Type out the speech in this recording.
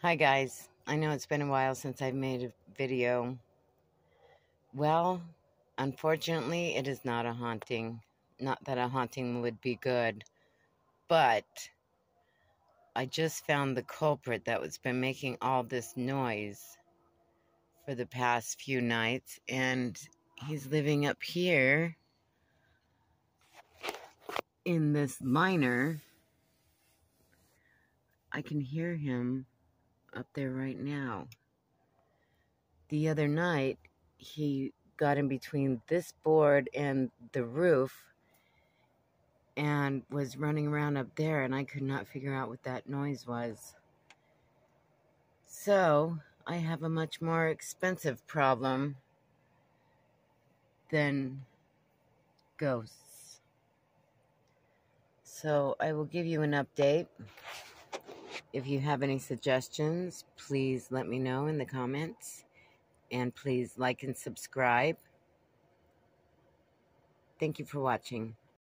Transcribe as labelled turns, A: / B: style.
A: Hi guys, I know it's been a while since I've made a video. Well, unfortunately, it is not a haunting. Not that a haunting would be good, but I just found the culprit that was been making all this noise for the past few nights, and he's living up here in this liner. I can hear him up there right now. The other night, he got in between this board and the roof and was running around up there, and I could not figure out what that noise was. So, I have a much more expensive problem than ghosts. So, I will give you an update. If you have any suggestions, please let me know in the comments. And please like and subscribe. Thank you for watching.